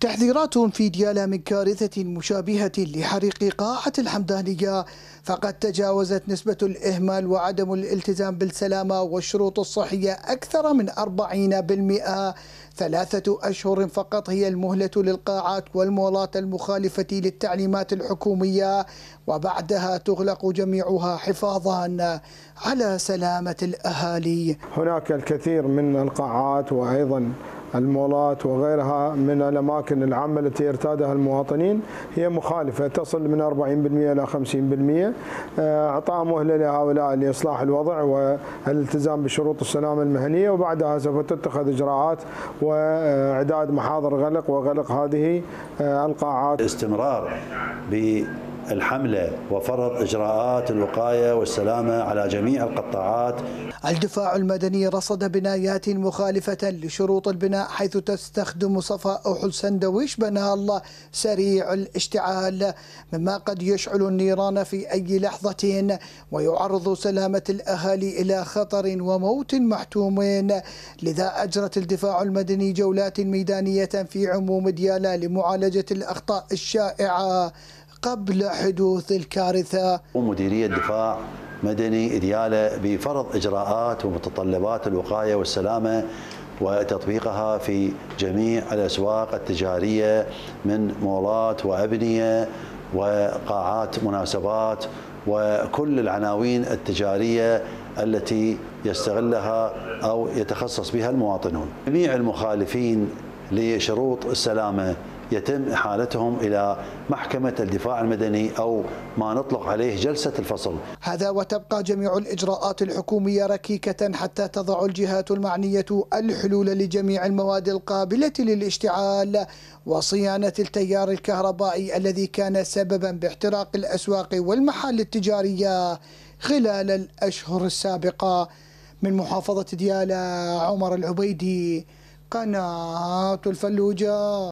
تحذيرات في ديالا من كارثة مشابهة لحريق قاعة الحمدانية. فقد تجاوزت نسبة الإهمال وعدم الالتزام بالسلامة والشروط الصحية أكثر من 40% ثلاثة أشهر فقط هي المهلة للقاعات والمولات المخالفة للتعليمات الحكومية وبعدها تغلق جميعها حفاظا على سلامة الأهالي. هناك الكثير من القاعات وأيضا المولات وغيرها من الأماكن العامة التي يرتادها المواطنين هي مخالفة تصل من 40% إلى 50% أعطاء مهلة لهؤلاء لإصلاح الوضع والالتزام بشروط السلامة المهنية وبعدها سوف تتخذ إجراءات وإعداد محاضر غلق وغلق هذه القاعات. استمرار الحملة وفرض إجراءات الوقاية والسلامة على جميع القطاعات. الدفاع المدني رصد بنايات مخالفة لشروط البناء حيث تستخدم صفائح السندويش بنال سريع الاشتعال. مما قد يشعل النيران في أي لحظة ويعرض سلامة الأهالي إلى خطر وموت محتوم. لذا أجرت الدفاع المدني جولات ميدانية في عموم ديالا لمعالجة الأخطاء الشائعة قبل حدوث الكارثة. ومديرية دفاع مدني إديالة بفرض إجراءات ومتطلبات الوقاية والسلامة وتطبيقها في جميع الأسواق التجارية من مولات وأبنية وقاعات مناسبات وكل العناوين التجارية التي يستغلها أو يتخصص بها المواطنون. جميع المخالفين لشروط السلامة يتم إحالتهم إلى محكمة الدفاع المدني أو ما نطلق عليه جلسة الفصل. هذا وتبقى جميع الإجراءات الحكومية ركيكة حتى تضع الجهات المعنية الحلول لجميع المواد القابلة للاشتعال وصيانة التيار الكهربائي الذي كان سببا باحتراق الأسواق والمحال التجارية خلال الأشهر السابقة. من محافظة ديالى عمر العبيدي قناة الفلوجة.